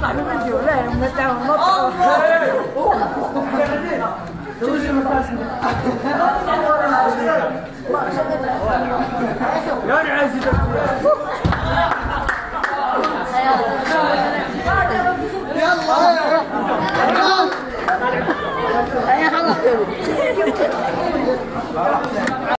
个酒嘞？我们家我们都 是什么？